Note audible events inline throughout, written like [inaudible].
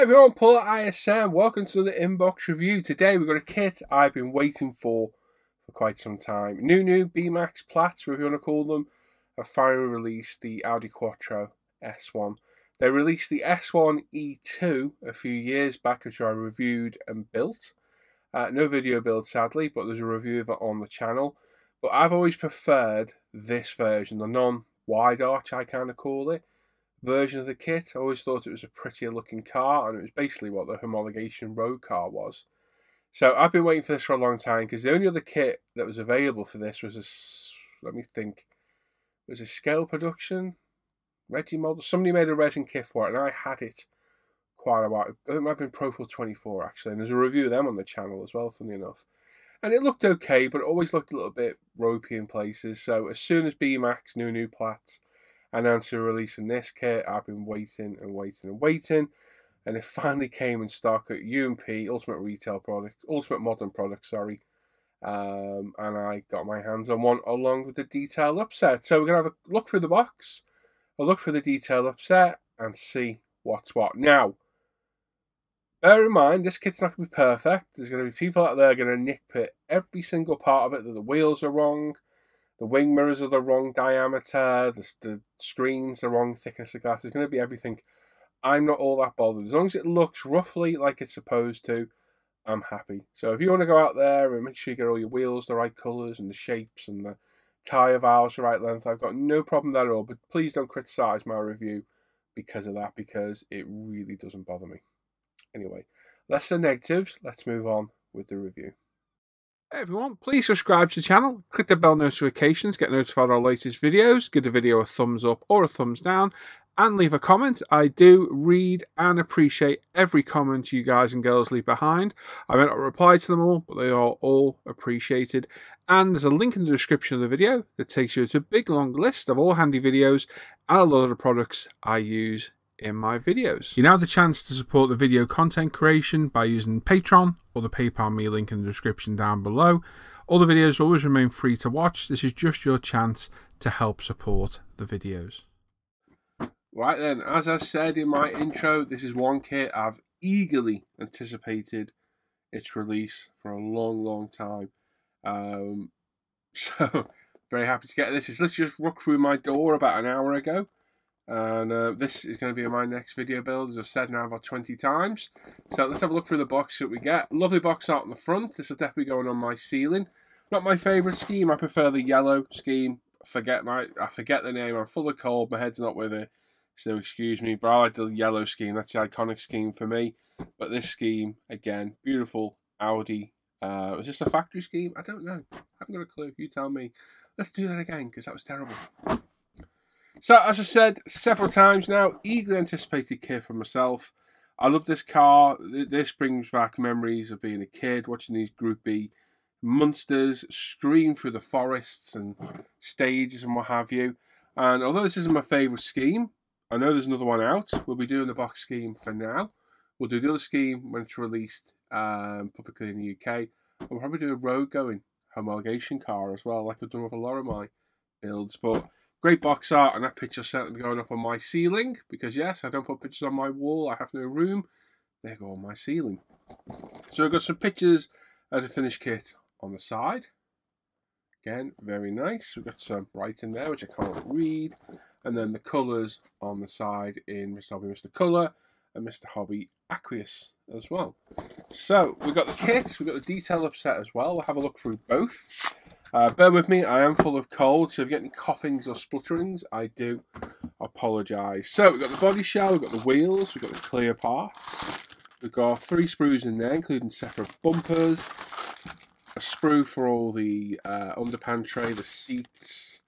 Everyone, Paul at ISM. Welcome to the inbox review. Today we've got a kit I've been waiting for for quite some time. New B-Max Platz, whatever you want to call them, have finally released the Audi Quattro S1. They released the S1 E2 a few years back, which I reviewed and built. Uh, no video build, sadly, but there's a review of it on the channel. But I've always preferred this version, the non-wide arch, I kind of call it version of the kit. I always thought it was a prettier looking car, and it was basically what the homologation road car was. So I've been waiting for this for a long time because the only other kit that was available for this was a, let me think, it was a scale production, Reji model. Somebody made a resin kit for it, and I had it quite a while. It might have been Profil 24 actually, and there's a review of them on the channel as well, funny enough. And it looked okay, but it always looked a little bit ropey in places. So as soon as B-Max, new new Platz, they're releasing this kit. I've been waiting and waiting and waiting, and it finally came in stock at UMP Ultimate Retail Product, Ultimate Modern Product, sorry. Um, and I got my hands on one along with the detail upset. So we're gonna have a look through the box, a look through the detail upset, and see what's what. Now, bear in mind this kit's not gonna be perfect. There's gonna be people out there gonna nitpick every single part of it that the wheels are wrong the wing mirrors are the wrong diameter, the, the screen's the wrong thickness of glass. It's going to be everything. I'm not all that bothered. As long as it looks roughly like it's supposed to, I'm happy. So if you want to go out there and make sure you get all your wheels the right colours and the shapes and the tyre valves the right length, I've got no problem that at all. But please don't criticise my review because of that, because it really doesn't bother me. Anyway, less the negatives. Let's move on with the review. Hey everyone, please subscribe to the channel, click the bell notifications, get notified of our latest videos, give the video a thumbs up or a thumbs down, and leave a comment. I do read and appreciate every comment you guys and girls leave behind. I may not reply to them all, but they are all appreciated. And there's a link in the description of the video that takes you to a big long list of all handy videos and a lot of the products I use in my videos. You now have the chance to support the video content creation by using Patreon or the PayPal me link in the description down below. All the videos always remain free to watch. This is just your chance to help support the videos. Right then, as I said in my intro, this is one kit I've eagerly anticipated its release for a long, long time. Um, [laughs] so, very happy to get this. Let's just rook through my door about an hour ago. And uh, this is going to be my next video build, as I've said now about 20 times. So let's have a look through the box that we get. Lovely box art on the front. This will definitely go on my ceiling. Not my favourite scheme. I prefer the yellow scheme. forget my, I forget the name. I'm full of cold. My head's not with it. So excuse me. But I like the yellow scheme. That's the iconic scheme for me. But this scheme, again, beautiful Audi. Uh, was this a factory scheme? I don't know. I haven't got a clue. You tell me. Let's do that again because that was terrible. So, as I said several times now, eagerly anticipated kit for myself. I love this car. This brings back memories of being a kid, watching these Group B monsters scream through the forests and stages and what have you. And although this isn't my favourite scheme, I know there's another one out. We'll be doing the box scheme for now. We'll do the other scheme when it's released um, publicly in the UK. And we'll probably do a road going homologation car as well, like I've done with a lot of my builds. But Great box art, and that picture certainly going up on my ceiling because yes, I don't put pictures on my wall. I have no room. They go on my ceiling. So I've got some pictures of the finished kit on the side. Again, very nice. We've got some writing there, which I can't read. And then the colours on the side in Mr. Hobby Mr. Colour and Mr. Hobby Aqueous as well. So we've got the kit, we've got the detail upset as well. We'll have a look through both. Uh, bear with me, I am full of cold, so if you get any coughings or splutterings, I do apologise. So, we've got the body shell, we've got the wheels, we've got the clear parts. We've got three sprues in there, including separate bumpers, a sprue for all the uh, underpan tray, the seats,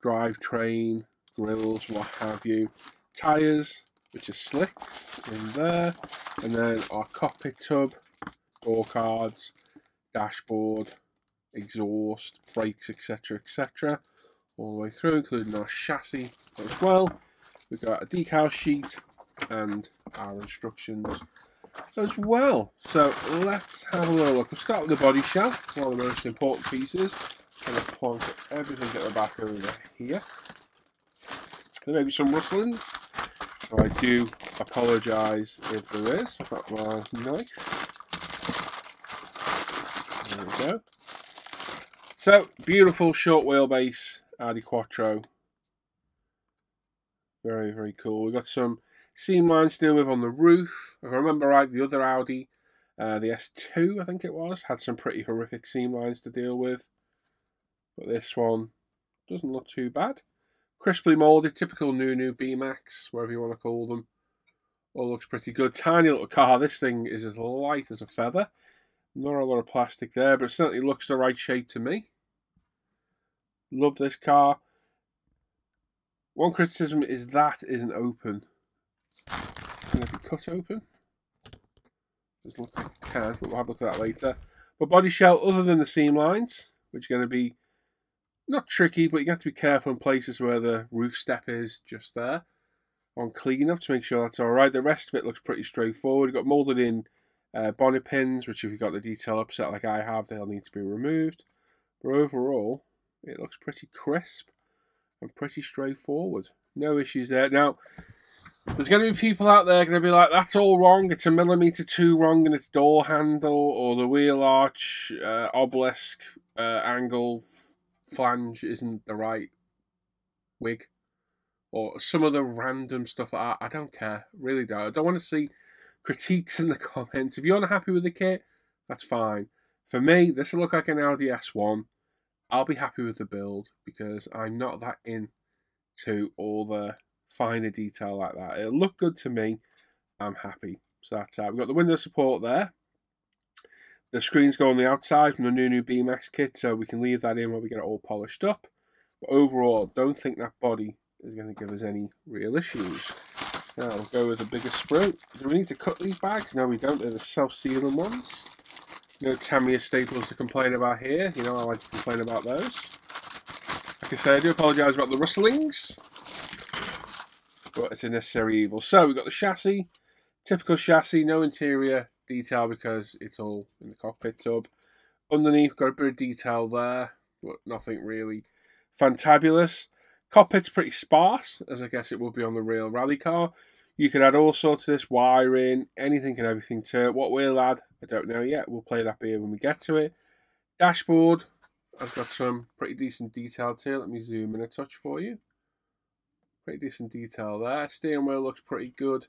drivetrain, grills, what have you. Tyres, which are slicks in there, and then our cockpit tub, door cards, dashboard, exhaust, brakes, etc., etc., all the way through, including our chassis as well. We've got a decal sheet and our instructions as well. So let's have a little look. We'll start with the body shell. One of the most important pieces. Going to plonk everything at the back over here. There may be some rustlings. So I do apologise if there is. I've got my knife. There we go. So, beautiful short wheelbase Audi Quattro. Very, very cool. We've got some seam lines to deal with on the roof. If I remember right, the other Audi, uh, the S2, I think it was, had some pretty horrific seam lines to deal with. But this one doesn't look too bad. Crisply moulded, typical Nunu B-Max, whatever you want to call them. All looks pretty good. Tiny little car. This thing is as light as a feather. Not a lot of plastic there, but certainly looks the right shape to me. Love this car. One criticism is that isn't open. Can it be cut open? Doesn't look like it can, but we'll have a look at that later. But body shell, other than the seam lines, which are going to be not tricky, but you have to be careful in places where the roof step is just there on cleanup to make sure that's all right. The rest of it looks pretty straightforward. You've got moulded in uh, bonnet pins, which if you've got the detail upset like I have, they'll need to be removed. But overall, it looks pretty crisp and pretty straightforward. No issues there. Now, there's going to be people out there going to be like, that's all wrong. It's a millimetre too wrong in its door handle or the wheel arch, uh, obelisk, uh, angle, flange isn't the right wig or some other random stuff like. I don't care. Really don't. I don't want to see critiques in the [laughs] comments. If you're not happy with the kit, that's fine. For me, this will look like an Audi S1. I'll be happy with the build because I'm not that into all the finer detail like that. It'll look good to me. I'm happy. So that's uh, we've got the window support there. The screens go on the outside from the new new B-Max kit, so we can leave that in while we get it all polished up. But overall, don't think that body is going to give us any real issues. Now we'll go with a bigger sprue. Do we need to cut these bags? No, we don't. They're the self-sealing ones. You know, Tamiya staples to complain about here. You know, I like to complain about those. Like I said, I do apologise about the rustlings. But it's a necessary evil. So, we've got the chassis. Typical chassis, no interior detail because it's all in the cockpit tub. Underneath, got a bit of detail there, but nothing really fantabulous. Cockpit's pretty sparse, as I guess it would be on the real rally car. You can add all sorts of this wiring, anything and everything to it. What we'll add, I don't know yet. We'll play that beer when we get to it. Dashboard, I've got some pretty decent detail it. Let me zoom in a touch for you. Pretty decent detail there. Steering wheel looks pretty good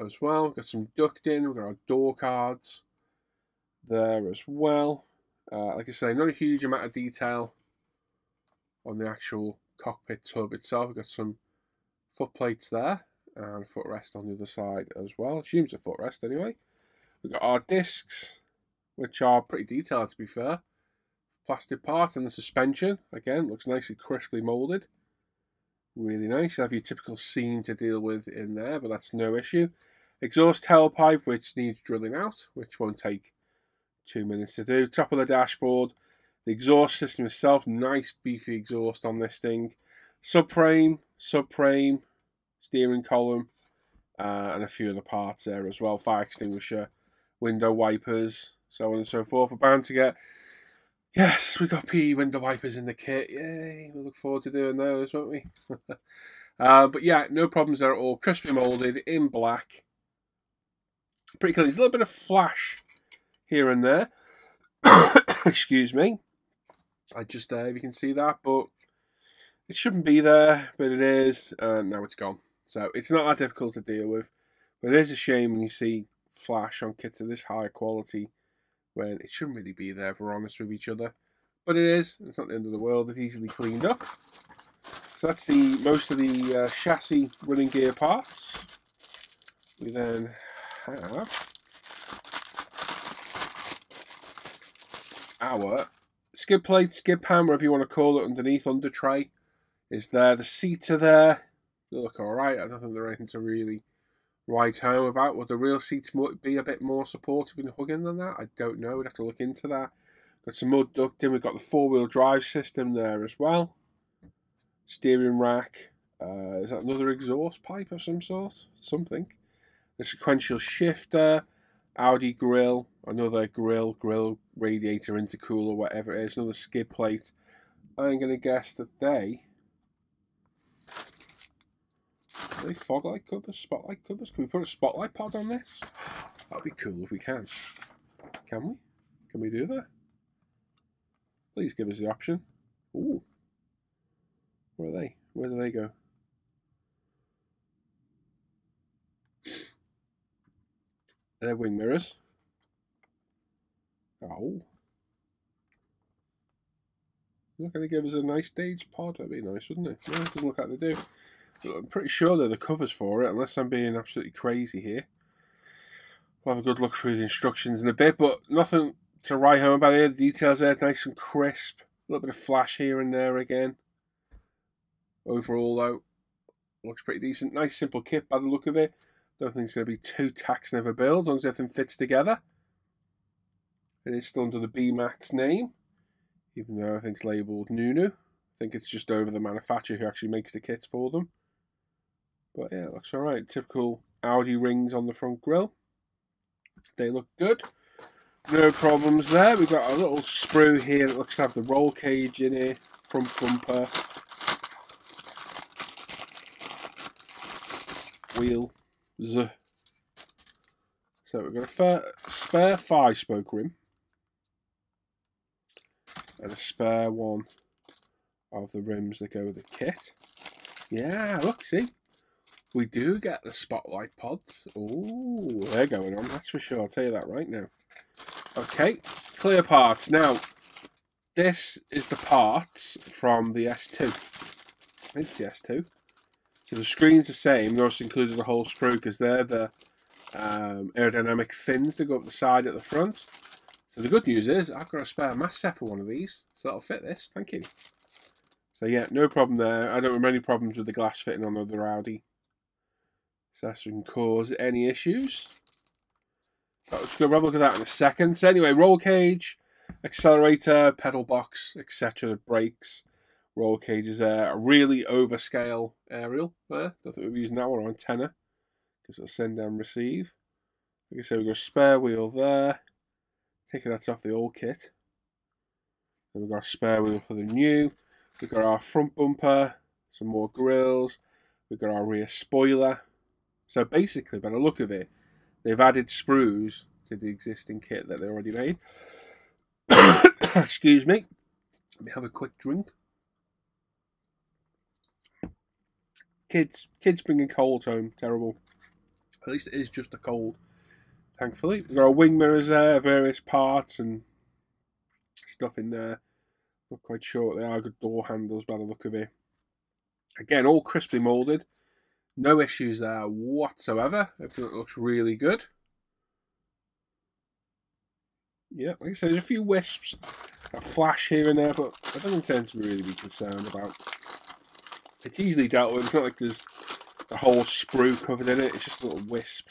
as well. Got some ducting. We've got our door cards there as well. Uh, like I say, not a huge amount of detail on the actual cockpit tub itself. We've got some foot plates there and footrest on the other side as well. Assumes a footrest anyway. We've got our discs, which are pretty detailed to be fair. Plastic part and the suspension, again, looks nicely crisply moulded. Really nice. You have your typical seam to deal with in there, but that's no issue. Exhaust tailpipe, which needs drilling out, which won't take two minutes to do. Top of the dashboard, the exhaust system itself, nice beefy exhaust on this thing. Subframe, subframe, steering column, uh, and a few other parts there as well. Fire extinguisher, window wipers, so on and so forth. We're bound to get, yes, we got PE window wipers in the kit. Yay, we look forward to doing those, won't we? [laughs] uh, but yeah, no problems there at all. Crispy moulded in black. Pretty clean. There's a little bit of flash here and there. [coughs] Excuse me. I just there, if you can see that, but it shouldn't be there, but it is, and now it's gone. So it's not that difficult to deal with, but it is a shame when you see flash on kits of this high quality when it shouldn't really be there if we're honest with each other. But it is, it's not the end of the world, it's easily cleaned up. So that's the most of the uh, chassis running gear parts. We then have our skid plate, skid pan, whatever you want to call it, underneath, under tray, is there. The seats are there. They look alright. I don't think there's anything to really write home about. Would the real seats be a bit more supportive and hugging than that? I don't know. We'd have to look into that. Got some mud ducting. We've got the four-wheel drive system there as well. Steering rack. Uh, is that another exhaust pipe of some sort? Something. The sequential shifter. Audi grill, another grill, grill radiator intercooler, whatever it is, another skid plate. I'm going to guess that they Are they fog light covers? Spotlight covers? Can we put a spotlight pod on this? That'd be cool if we can. Can we? Can we do that? Please give us the option. Ooh. Where are they? Where do they go? Are They're wing mirrors. Oh. Not going to give us a nice stage pod. That'd be nice, wouldn't it? No, it doesn't look like they do. I'm pretty sure they're the covers for it, unless I'm being absolutely crazy here. We'll have a good look through the instructions in a bit, but nothing to write home about here. The details there, nice and crisp. A little bit of flash here and there again. Overall, though, looks pretty decent. Nice, simple kit by the look of it. Don't think it's going to be too tax never build, as long as everything fits together. It is still under the B-Max name even though I think it's labelled Nunu. I think it's just over the manufacturer who actually makes the kits for them. But yeah, it looks alright. Typical Audi rings on the front grille. They look good. No problems there. We've got a little sprue here that looks to have the roll cage in here. Front bumper. Wheel. Z. So we've got a spare five spoke rim and a spare one of the rims that go with the kit. Yeah, look, see? We do get the spotlight pods. Oh, they're going on, that's for sure. I'll tell you that right now. Okay, clear parts. Now, this is the parts from the S2. I think it's the S2. So the screen's the same. They also included the whole screw because they're the um, aerodynamic fins that go up the side at the front. So the good news is I've got a spare mask set for one of these, so that'll fit this. Thank you. So yeah, no problem there. I don't have any problems with the glass fitting on other Audi. So that shouldn't cause any issues. Let's go have a look at that in a second. So anyway, roll cage, accelerator, pedal box, etc. Brakes, roll cages there. A really overscale aerial there. Don't think we're using that one on antenna. Because it'll send down receive. Like I said, we've got a spare wheel there. Taking that off the old kit. Then we've got a spare wheel for the new. We've got our front bumper, some more grills. We've got our rear spoiler. So basically, by the look of it, they've added sprues to the existing kit that they already made. [coughs] Excuse me. Let me have a quick drink. Kids, kids bringing cold home. Terrible. At least it is just a cold thankfully. We've got our wing mirrors there, various parts and stuff in there. Not quite sure what they are. Good door handles by the look of it. Again, all crisply moulded. No issues there whatsoever. Everything looks really good. Yeah, like I said, there's a few wisps, a flash here and there, but I don't intend to really be concerned about. It's easily dealt with. It's not like there's a whole sprue covered in it. It's just a little wisp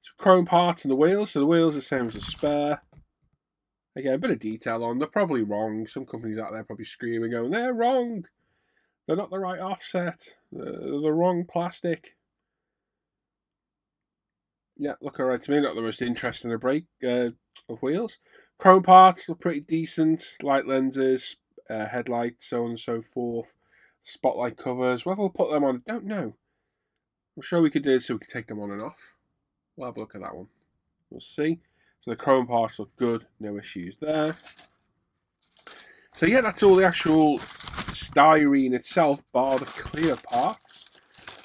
So chrome parts in the wheels, so the wheels are the same as a spare. Again, a bit of detail on. They're probably wrong. Some companies out there probably screaming, going, they're wrong. They're not the right offset. They're the wrong plastic. Yeah, look alright to me. Not the most interesting of brake uh, of wheels. Chrome parts are pretty decent. Light lenses, uh, headlights, so on and so forth. Spotlight covers. Whether we'll put them on, I don't know. I'm sure we could do it so we can take them on and off. We'll have a look at that one. We'll see. So the chrome parts look good, no issues there. So yeah, that's all the actual styrene itself, bar the clear parts.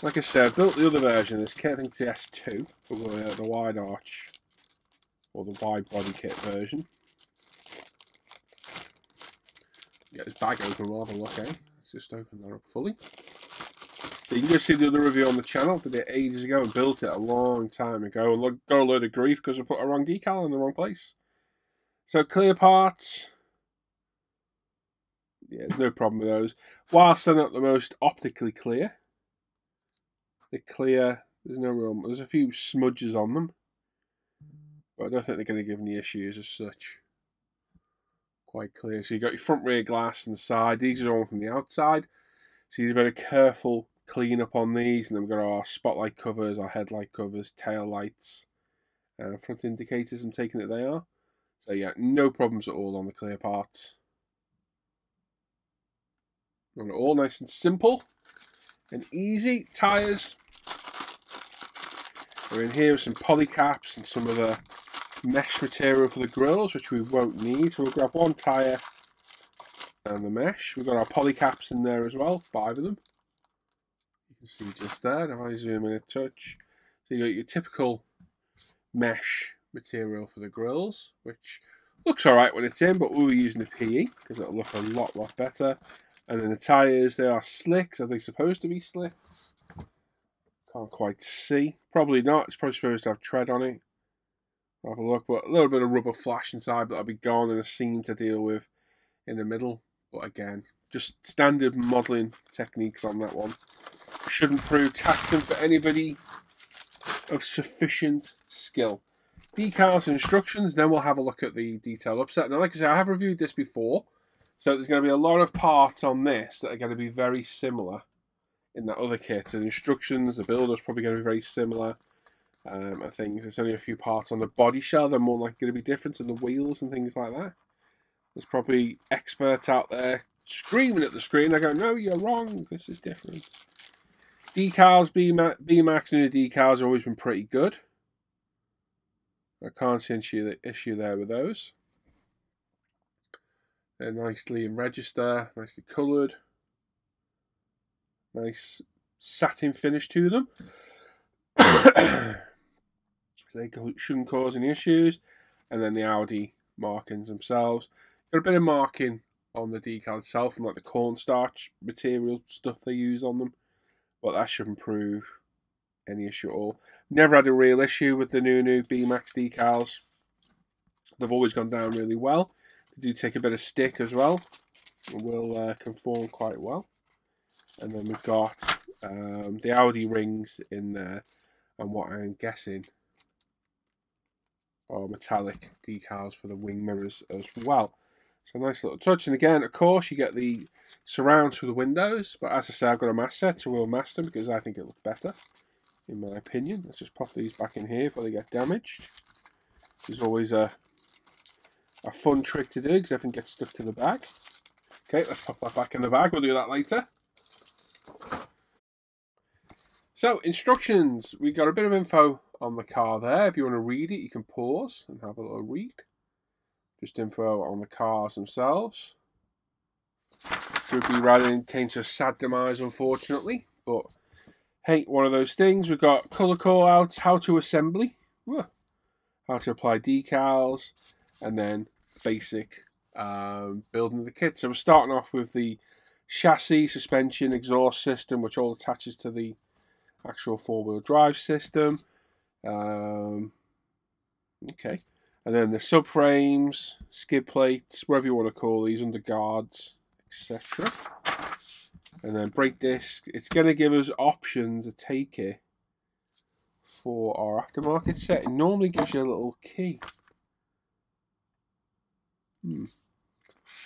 Like I said, I built the other version, this kit, I think it's the S2, the, the wide arch, or the wide body kit version. Get this bag open, we'll have a look, eh? Let's just open that up fully. So you can go see the other review on the channel. Did it ages ago and built it a long time ago. And got a load of grief because I put a wrong decal in the wrong place. So clear parts. Yeah, there's no problem with those. Whilst they're not the most optically clear. They're clear. There's no real... There's a few smudges on them. But I don't think they're going to give any issues as such. Quite clear. So you've got your front rear glass and the side. These are all from the outside. So you're very careful clean up on these, and then we've got our spotlight covers, our headlight covers, tail lights, uh, front indicators. I'm taking it they are. So yeah, no problems at all on the clear parts. All nice and simple and easy. Tyres, We're in here with some polycaps and some of the mesh material for the grills, which we won't need. So we'll grab one tyre and the mesh. We've got our polycaps in there as well, five of them. You can see just there, if I zoom in a touch. So you got your typical mesh material for the grills, which looks alright when it's in, but we were using the PE because it'll look a lot, lot better. And then the tyres, they are slicks. Are they supposed to be slicks? Can't quite see. Probably not. It's probably supposed to have tread on it. I'll have a look, but a little bit of rubber flash inside, but that'll be gone and a seam to deal with in the middle. But again, just standard modelling techniques on that one. Shouldn't prove taxing for anybody of sufficient skill. Decals instructions, then we'll have a look at the detail upset. Now, like I said, I have reviewed this before, so there's going to be a lot of parts on this that are going to be very similar in that other kit. And instructions, the build is probably going to be very similar. Um, I think there's only a few parts on the body shell that are more likely going to be different, and the wheels and things like that. There's probably experts out there screaming at the screen. I go, no, you're wrong. This is different. Decals, B-Max new decals have always been pretty good. I can't see any issue there with those. They're nicely in register, nicely coloured. Nice satin finish to them. [coughs] so they shouldn't cause any issues. And then the Audi markings themselves. Got a bit of marking on the decal itself from like the cornstarch material stuff they use on them. But that shouldn't prove any issue at all. Never had a real issue with the new new B-Max decals. They've always gone down really well. Do take a bit of stick as well. Will uh, conform quite well. And then we've got um, the Audi rings in there. And what I'm guessing are metallic decals for the wing mirrors as well. So nice little touch. And again, of course, you get the surrounds for the windows. But as I say, I've got a mask set, so we'll mask them because I think it looks better in my opinion. Let's just pop these back in here before they get damaged. There's always a, a fun trick to do because everything gets stuck to the bag. Okay, let's pop that back in the bag. We'll do that later. So, instructions. We got a bit of info on the car there. If you want to read it, you can pause and have a little read. Just info on the cars themselves. Be riding came to a sad demise, unfortunately, but Hey, one of those things. We've got colour call outs, how to assembly, how to apply decals, and then basic um, building the kit. So we're starting off with the chassis, suspension, exhaust system, which all attaches to the actual four-wheel drive system. Um, okay. And then the subframes, skid plates, whatever you want to call these, under guards, etc and then brake disc. It's going to give us options to take it for our aftermarket set. It normally gives you a little key. Hmm.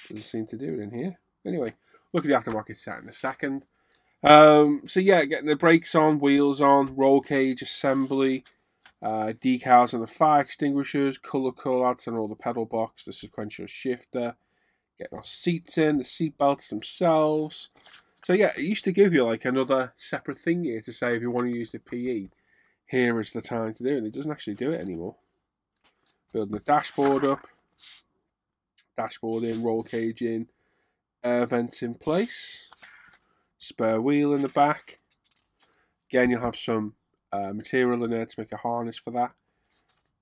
Doesn't seem to do it in here. Anyway, look at the aftermarket set in a second. Um, so yeah, getting the brakes on, wheels on, roll cage assembly, uh, decals on the fire extinguishers, colour callouts and all the pedal box, the sequential shifter, getting our seats in, the seat belts themselves, so yeah, it used to give you like another separate thing here to say if you want to use the PE, here is the time to do it. It doesn't actually do it anymore. Building the dashboard up, dashboard in, roll cage in, air vent in place, spare wheel in the back. Again, you'll have some uh, material in there to make a harness for that.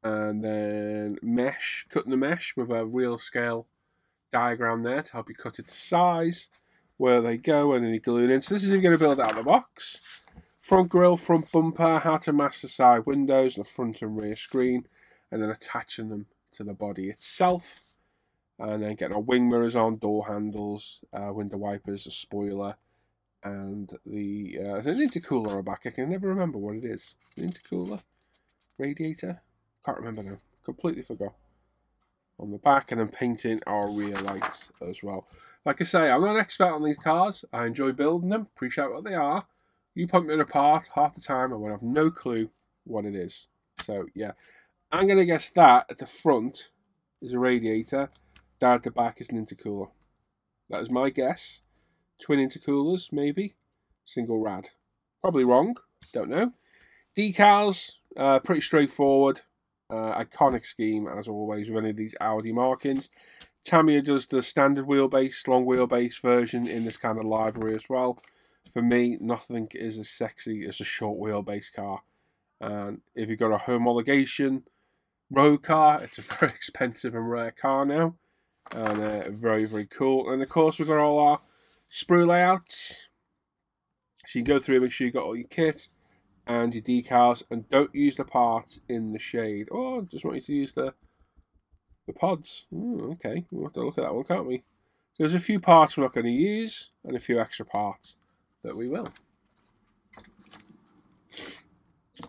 And then mesh, cutting the mesh with a real scale diagram there to help you cut it to size where they go and any gluing in. So this is going to build out of the box. Front grille, front bumper, how to master side windows, the front and rear screen, and then attaching them to the body itself. And then getting our wing mirrors on, door handles, uh, window wipers, a spoiler, and the uh, there's an intercooler on the back. I can never remember what it is. An intercooler, radiator. Can't remember now. Completely forgot. On the back, and then painting our rear lights as well. Like I say, I'm not an expert on these cars. I enjoy building them, appreciate what they are. You put me apart half the time, I will have no clue what it is. So, yeah. I'm going to guess that at the front is a radiator, at the back is an intercooler. That is my guess. Twin intercoolers, maybe. Single rad. Probably wrong. Don't know. Decals, Uh, pretty straightforward. Uh, iconic scheme, as always, with any of these Audi markings. Tamiya does the standard wheelbase, long wheelbase version in this kind of livery as well. For me, nothing is as sexy as a short wheelbase car. And if you've got a homologation road car, it's a [laughs] very expensive and rare car now. And uh, very, very cool. And of course, we've got all our sprue layouts. So you go through, and make sure you've got all your kit and your decals, and don't use the parts in the shade. Oh, just want you to use the the pods. Ooh, okay, we'll have to look at that one, can't we? So there's a few parts we're not going to use, and a few extra parts that we will.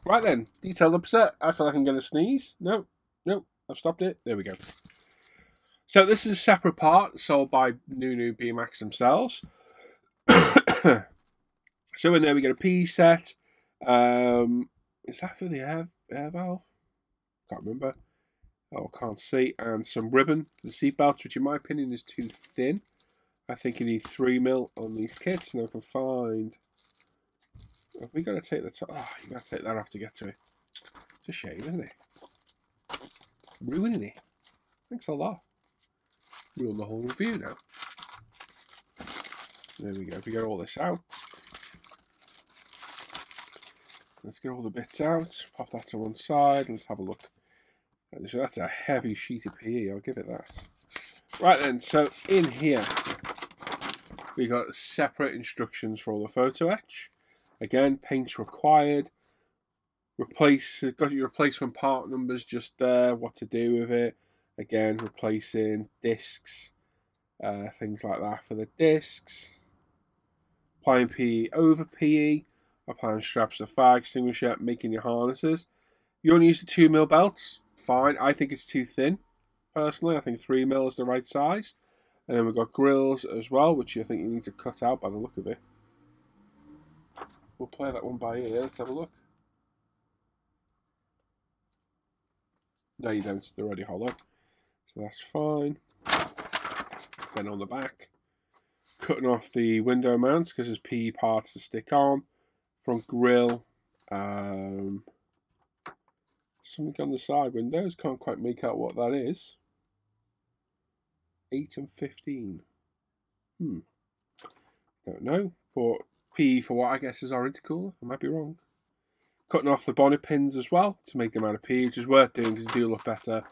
Right then, detailed upset. I feel like I'm going to sneeze. No, no, I've stopped it. There we go. So this is a separate part sold by Nunu B-Max themselves. [coughs] so in there we get a P set. Um, is that for the air, air valve? Can't remember. Oh, can't see. And some ribbon for the seat belts, which in my opinion is too thin. I think you need 3 mil on these kits, and I can find... Have we got to take the top? Oh, you got to take that off to get to it. It's a shame, isn't it? Ruining it. Thanks a lot. Ruin the whole review now. There we go. If we get all this out. Let's get all the bits out. Pop that to one side. Let's have a look. So that's a heavy sheet of PE, I'll give it that. Right then, so in here, we got separate instructions for all the photo etch. Again, paints required. Replace, got your replacement part numbers just there, what to do with it. Again, replacing discs, uh, things like that for the discs. Applying PE over PE, applying straps to fire extinguisher, making your harnesses. You only use the 2 mil belts, fine. I think it's too thin, personally. I think 3 mil is the right size. And then we've got grills as well, which I think you need to cut out by the look of it. We'll play that one by ear. Let's have a look. No, you don't. They're already hollow. So that's fine. Then on the back, cutting off the window mounts because there's PE parts to stick on. Front grill. Um, something on the side windows. Can't quite make out what that is. 8 and 15. Hmm. Don't know. But PE for what I guess is our intercooler. I might be wrong. Cutting off the bonnet pins as well to make them out of PE, which is worth doing because they do look better.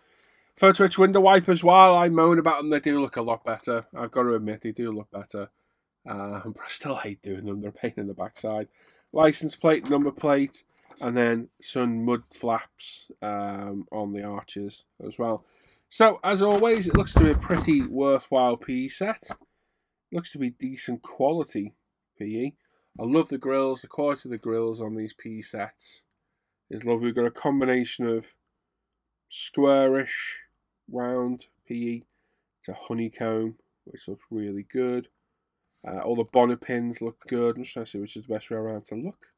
Photo etch window wipers, while I moan about them, they do look a lot better. I've got to admit, they do look better. Um, [laughs] but I still hate doing them. They're a pain in the backside. License plate, number plate, and then some mud flaps um, on the arches as well. So, as always, it looks to be a pretty worthwhile PE set. Looks to be decent quality PE. I love the grills, the quality of the grills on these PE sets is lovely. We've got a combination of squarish, round PE to honeycomb, which looks really good. Uh, all the bonnet pins look good. I'm just trying to see which is the best way around to look.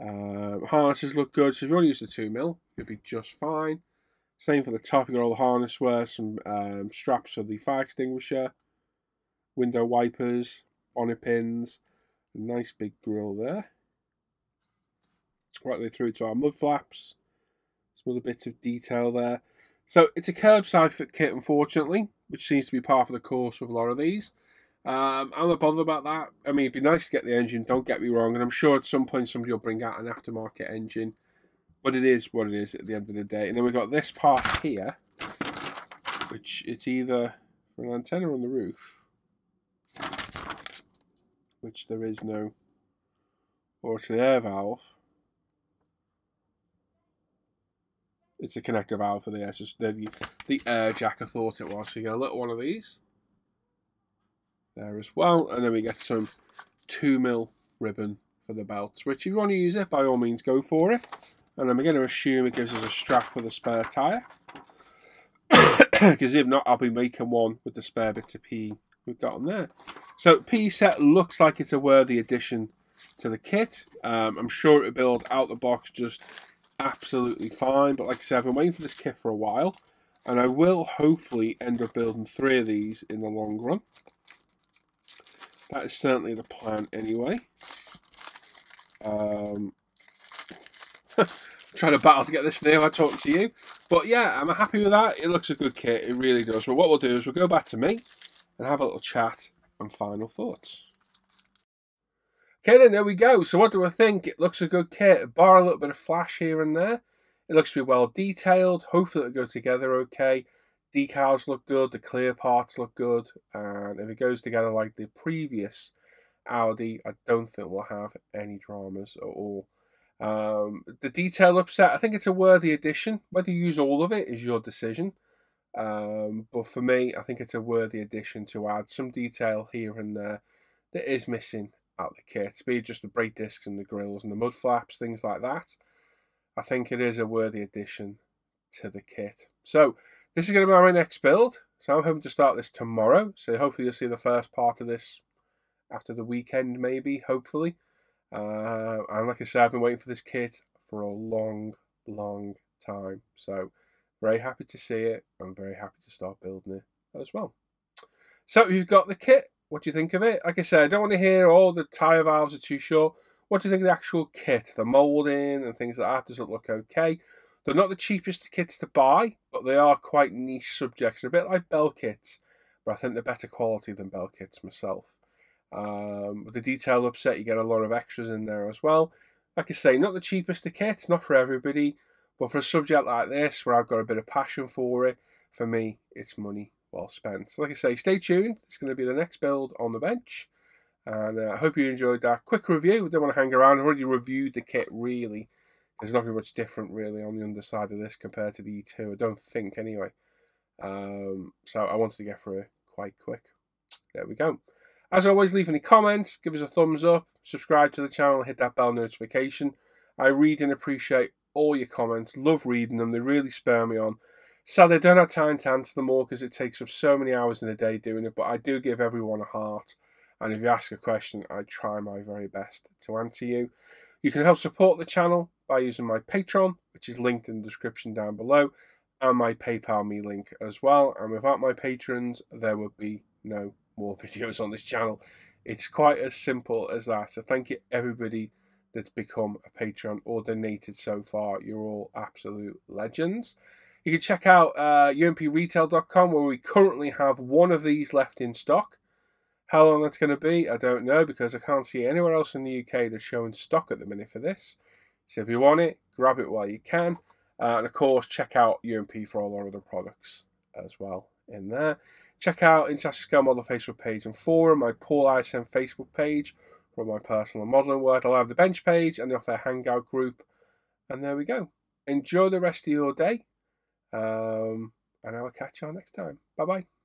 Uh, harnesses look good, so if you to use the 2 mil, you'll be just fine. Same for the top, You've got all the harness wear, some um, straps for the fire extinguisher, window wipers, bonnet pins, nice big grill there. Right the way through to our mud flaps, some other bits of detail there. So it's a curbside kit, unfortunately, which seems to be part of the course with a lot of these. Um, I'm not bothered about that. I mean, it'd be nice to get the engine, don't get me wrong, and I'm sure at some point somebody will bring out an aftermarket engine, but it is what it is at the end of the day. And then we've got this part here, which it's either an antenna on the roof, which there is no, or it's the air valve. It's a connector valve for the air, just the, the air jack I thought it was. So you get a little one of these there as well. And then we get some 2 mil ribbon for the belts, which if you want to use it, by all means go for it. And I'm going to assume it gives us a strap for the spare tyre. Because [coughs] if not, I'll be making one with the spare bits of P we've got on there. So P set looks like it's a worthy addition to the kit. Um, I'm sure it'll build out the box just absolutely fine. But like I said, I've been waiting for this kit for a while. And I will hopefully end up building three of these in the long run. That is certainly the plan anyway. Um, [laughs] trying to battle to get this near I talk to you. But yeah, I'm happy with that. It looks a good kit. It really does. But what we'll do is we'll go back to me and have a little chat and final thoughts. Okay, then there we go. So what do I think? It looks a good kit, bar a little bit of flash here and there. It looks to be well detailed. Hopefully it'll go together okay. Decals look good, the clear parts look good, and if it goes together like the previous Audi, I don't think we'll have any dramas at all. Um, the detail upset, I think it's a worthy addition. Whether you use all of it is your decision. Um, but for me, I think it's a worthy addition to add some detail here and there that is missing out the kit. Be it just the brake discs and the grills and the mud flaps, things like that. I think it is a worthy addition to the kit. So this is going to be my next build. So I'm hoping to start this tomorrow. So hopefully you'll see the first part of this after the weekend, maybe, hopefully. Uh, and like I said, I've been waiting for this kit for a long, long time. So very happy to see it. I'm very happy to start building it as well. So you've got the kit. What do you think of it? Like I said, I don't want to hear all the tyre valves are too short. What do you think of the actual kit? The moulding and things like that, does it look okay? They're not the cheapest kits to buy, but they are quite niche subjects. They're a bit like bell kits, but I think they're better quality than bell kits myself. Um, with the detail upset, you get a lot of extras in there as well. Like I say, not the cheapest of kits, not for everybody, but for a subject like this, where I've got a bit of passion for it, for me, it's money well spent. So like I say, stay tuned. It's going to be the next build on the bench. And uh, I hope you enjoyed that quick review. Don't want to hang around. I've already reviewed the kit, really. There's nothing much different, really, on the underside of this compared to the E2. I don't think, anyway. Um, so I wanted to get through it quite quick. There we go. As always, leave any comments, give us a thumbs up, subscribe to the channel, hit that bell notification. I read and appreciate all your comments, love reading them, they really spur me on. Sadly, I don't have time to answer them all because it takes up so many hours in the day doing it, but I do give everyone a heart. And if you ask a question, I try my very best to answer you. You can help support the channel by using my Patreon, which is linked in the description down below, and my PayPal me link as well. And without my patrons, there would be no more [laughs] videos on this channel. It's quite as simple as that. So thank you everybody that's become a patron or donated so far. You're all absolute legends. You can check out uh, umpretail.com where we currently have one of these left in stock. How long that's going to be, I don't know because I can't see anywhere else in the UK that's showing stock at the minute for this. So if you want it, grab it while you can. Uh, and of course, check out UMP for all our other products as well in there. Check out International Scale Model Facebook page and forum, my Paul ISM Facebook page for my personal modelling work. I'll have the bench page and the off hangout group. And there we go. Enjoy the rest of your day. Um, and I will catch you all next time. Bye bye.